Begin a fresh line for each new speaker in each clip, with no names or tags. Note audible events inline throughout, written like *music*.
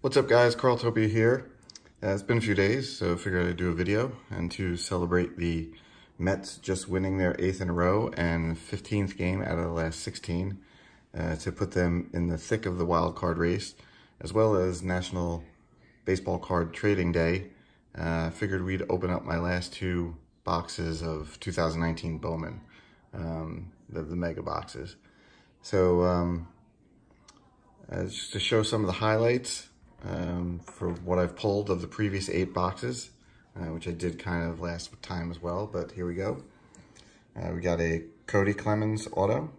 What's up guys, Carltopia here. Uh, it's been a few days, so I figured I'd do a video and to celebrate the Mets just winning their eighth in a row and 15th game out of the last 16 uh, to put them in the thick of the wild card race, as well as National Baseball Card Trading Day. I uh, figured we'd open up my last two boxes of 2019 Bowman, um, the, the mega boxes. So um, uh, just to show some of the highlights, um, for what I've pulled of the previous eight boxes, uh, which I did kind of last time as well, but here we go. Uh, we got a Cody Clemens auto.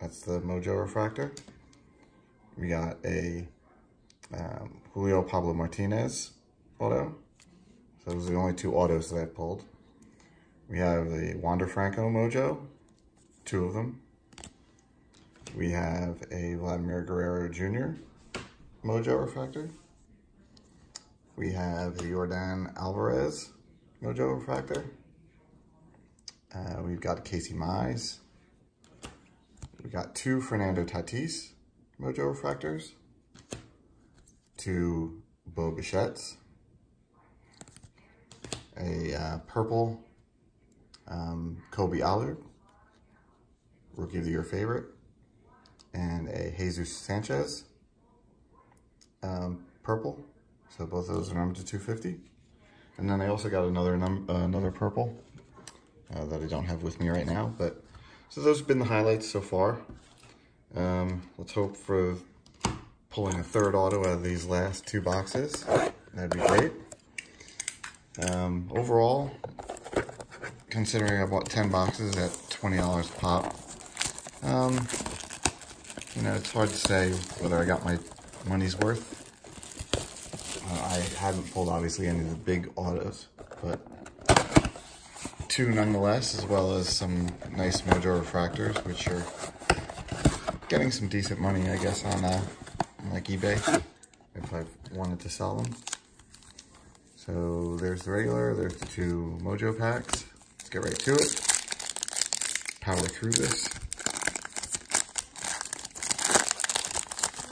That's the Mojo Refractor. We got a um, Julio Pablo Martinez auto. So those are the only two autos that I pulled. We have the Wander Franco Mojo, two of them. We have a Vladimir Guerrero Jr. Mojo Refractor. We have the Yordan Alvarez Mojo Refractor. Uh, we've got Casey Mize. We've got two Fernando Tatis Mojo Refractors. Two Bo Bichette's. A uh, purple um, Kolby Allard, Rookie of the Year favorite. And a Jesus Sanchez um, purple. So both of those are numbered to 250. And then I also got another num uh, another purple uh, that I don't have with me right now. But so those have been the highlights so far. Um, let's hope for pulling a third auto out of these last two boxes. That'd be great. Um, overall, considering I bought 10 boxes at $20 a pop, um, you know, it's hard to say whether I got my money's worth. Uh, I haven't pulled obviously any of the big autos, but two nonetheless, as well as some nice Mojo refractors, which are getting some decent money, I guess, on, uh, on like eBay, if I wanted to sell them. So there's the regular, there's the two Mojo packs. Let's get right to it. Power through this.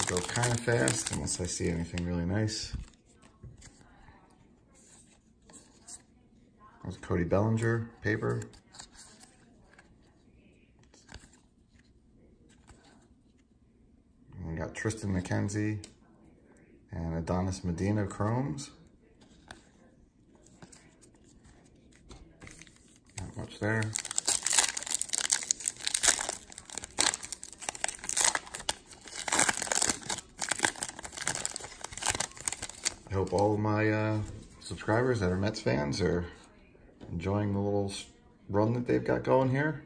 Go kind of fast unless I see anything really nice. There's Cody Bellinger paper. And we got Triston McKenzie and Adonis Medina chromes. Not much there. I hope all of my uh, subscribers that are Mets fans are enjoying the little run that they've got going here.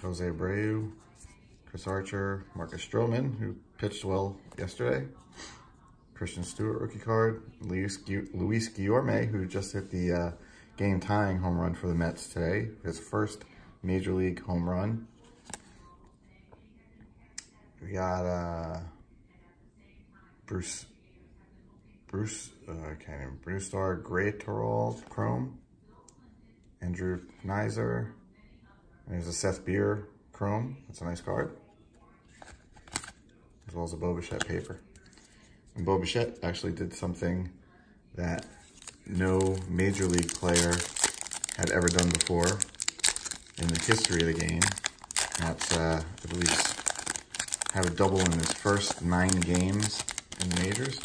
Jose Abreu, Chris Archer, Marcus Stroman, who pitched well yesterday. Christian Stewart rookie card. Luis, Luis Guillorme, who just hit the uh, game-tying home run for the Mets today. His first Major League home run. We got... Uh, Bruce, Bruce, uh, I can't even, Brusdar Graterol Chrome, Andrew Knizner, there's a Seth Beer Chrome, that's a nice card, as well as a Bo Bichette paper. And Bo Bichette actually did something that no Major League player had ever done before in the history of the game. That's, uh, I believe, have a double in his first nine games in majors,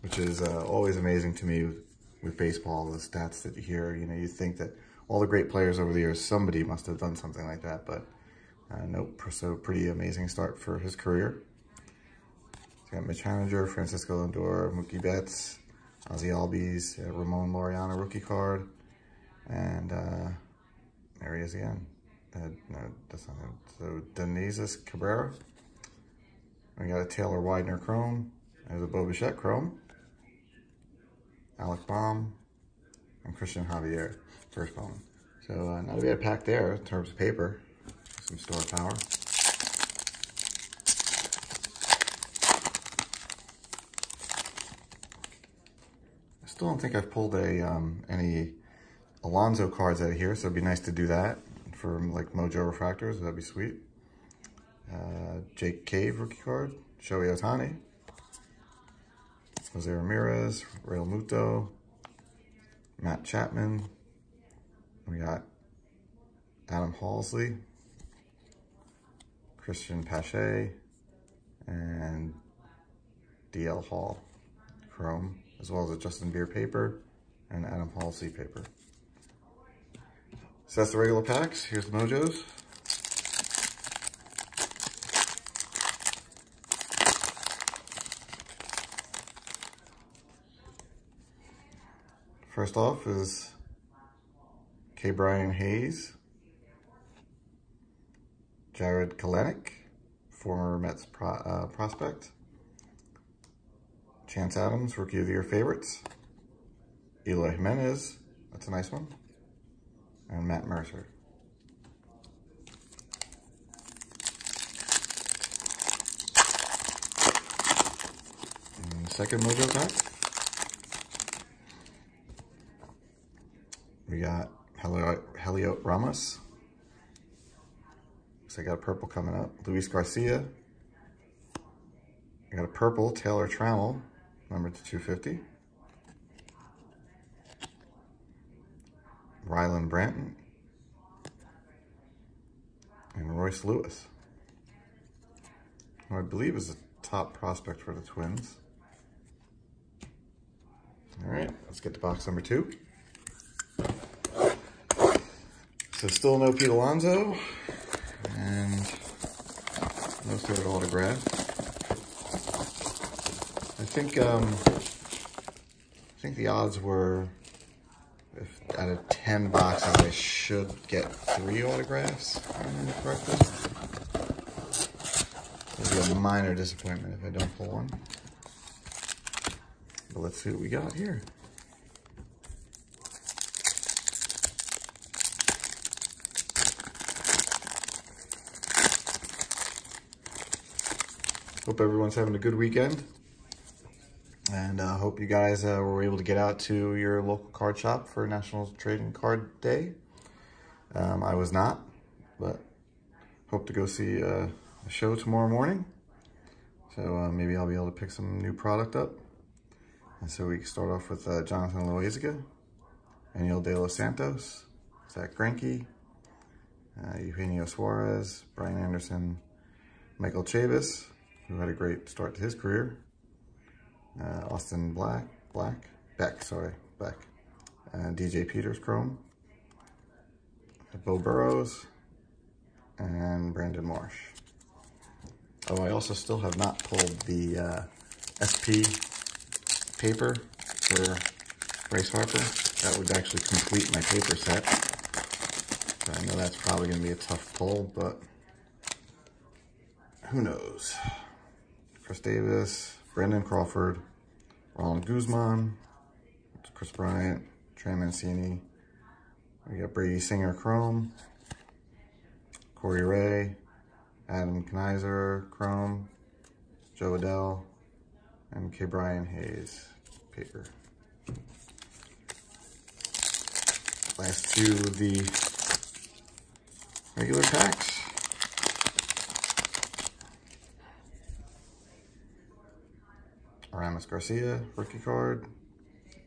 which is uh, always amazing to me with, with, baseball, the stats that you hear. You know, you think that all the great players over the years, somebody must have done something like that, but uh, nope. So pretty amazing start for his career. So got Mitch Haniger, Francisco Lindor, Mookie Betts, Ozzy Albies, uh, Ramon Laureano rookie card, and uh, there he is again. Uh, no, that's not him. So Genesis Cabrera. We got a Taylor Widener Chrome, there's a Bo Bichette Chrome, Alec Bohm, and Cristian Javier, first Bowman. So uh, not a bad pack there in terms of paper, some store power. I still don't think I've pulled a um, any Alonso cards out of here, so it'd be nice to do that for like Mojo Refractors. That'd be sweet. Uh, Jake Cave rookie card, Shohei Ohtani, Jose Ramirez, Realmuto, Matt Chapman. We got Adam Haseley, Cristian Pache, and DL Hall Chrome, as well as a Justin Beer paper and Adam Haseley paper. So that's the regular packs. Here's the Mojos. First off is Ke'Bryan Hayes, Jarred Kelenic, former Mets pro, uh, prospect, Chance Adams, Rookie of the Year favorites, Eloy Jimenez, that's a nice one, and Matt Mercer. And second Mojo pack. We got Heliot Ramos. So I got a purple coming up. Luis Garcia. I got a purple Taylor Trammell, number to 250. Rylan Branton. And Royce Lewis. Who I believe is a top prospect for the Twins. All right, let's get to box number two. So still no Pete Alonso and no third autograph. I think um, I think the odds were if out of 10 boxes I should get three autographs, if I remember correctly. It'll be a minor disappointment if I don't pull one. But let's see what we got here. Hope everyone's having a good weekend. And I uh, hope you guys uh, were able to get out to your local card shop for National Trading Card Day. Um, I was not, but hope to go see uh, a show tomorrow morning. So uh, maybe I'll be able to pick some new product up. And so we can start off with uh, Jonathan Loaisiga, Daniel De Los Santos, Zack Greinke, uh, Eugenio Suarez, Brian Anderson, Michael Chavis, who had a great start to his career. Uh, Austin Black, Black, Beck, sorry, Beck. Uh, DJ Peters Chrome. Beau Burrows. And Brandon Marsh. Oh, I also still have not pulled the uh, SP paper for Bryce Harper. That would actually complete my paper set. I know that's probably going to be a tough pull, but who knows. Chris Davis, Brandon Crawford, Ronald Guzman, Kris Bryant, Trey Mancini. We got Brady Singer Chrome, Corey Ray, Adam Knizner Chrome, Jo Adell, and Ke'Bryan Hayes paper. Last two of the regular packs. Aramis Garcia, rookie card.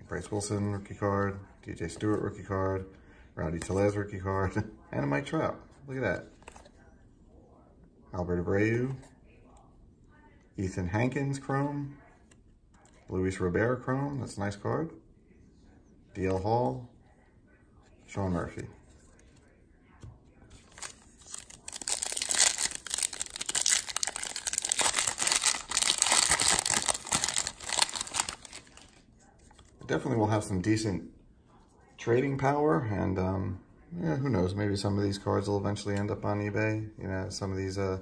Bryce Wilson, rookie card. DJ Stewart, rookie card. Rowdy Tellez, rookie card. *laughs* and a Mike Trout. Look at that. Albert Abreu. Ethan Hankins, chrome. Luis Robert, chrome. That's a nice card. DL Hall. Sean Murphy. Definitely will have some decent trading power and um, yeah, who knows, maybe some of these cards will eventually end up on eBay. You know, some of these uh,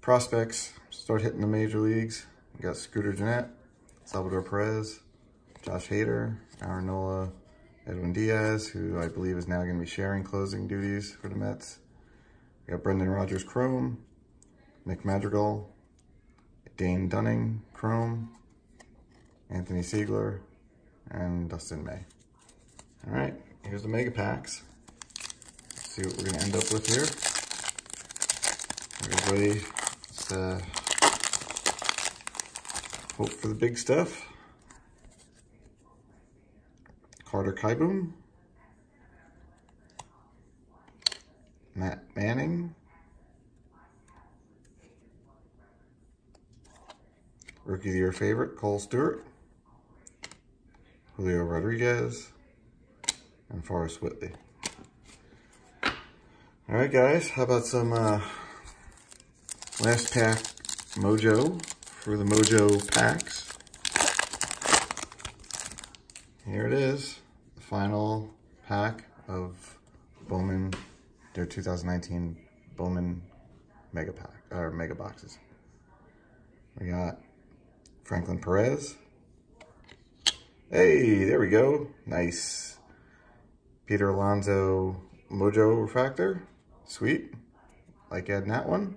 prospects start hitting the major leagues. You got Scooter Gennett, Salvador Perez, Josh Hader, Aaron Nola, Edwin Diaz, who I believe is now going to be sharing closing duties for the Mets. We got Brendan Rodgers Chrome, Nick Madrigal, Dane Dunning Chrome, Anthony Seigler, and Dustin May. All right, here's the mega packs. Let's see what we're gonna end up with here. Everybody, let's uh, hope for the big stuff. Carter Kieboom. Matt Manning. Rookie of the Year favorite, Cole Stewart. Julio Rodriguez. And Forrest Whitley. All right, guys, how about some uh, last pack Mojo for the Mojo packs. Here it is, the final pack of Bowman, their 2019 Bowman Mega Pack, or Mega Boxes. We got Franklin Perez. Hey, there we go. Nice. Peter Alonso Mojo Refractor. Sweet. Like adding that one.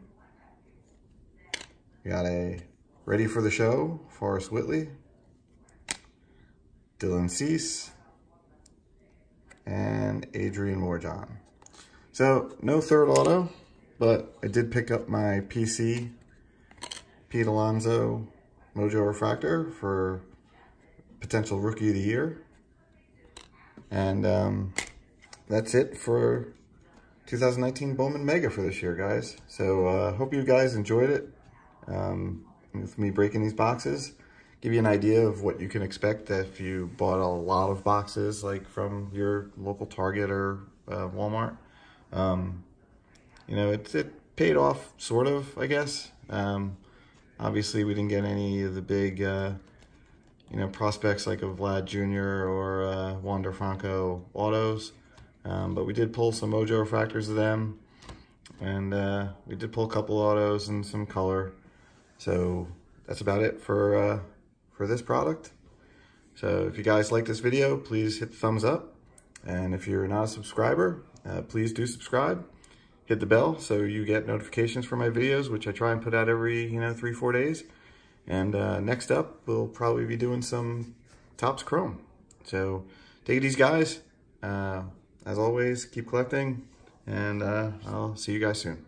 We got a Ready for the Show, Forrest Whitley. Dylan Cease. And Adrian Morejon. So, no third auto, but I did pick up my PC Pete Alonso Mojo Refractor for potential Rookie of the Year. And um, that's it for 2019 Bowman Mega for this year, guys. So uh, hope you guys enjoyed it um, with me breaking these boxes. Give you an idea of what you can expect if you bought a lot of boxes like from your local Target or uh, Walmart. Um, you know, it, it paid off, sort of, I guess. Um, obviously, we didn't get any of the big, uh, you know, prospects like a Vlad Jr. or uh, Wander Franco autos. Um, but we did pull some Mojo refractors of them. And uh, we did pull a couple autos and some color. So that's about it for, uh, for this product. So if you guys like this video, please hit the thumbs up. And if you're not a subscriber, uh, please do subscribe. Hit the bell so you get notifications for my videos, which I try and put out every, you know, three, four days. And uh, next up, we'll probably be doing some Topps Chrome. So take it easy, guys. Uh, as always, keep collecting, and uh, I'll see you guys soon.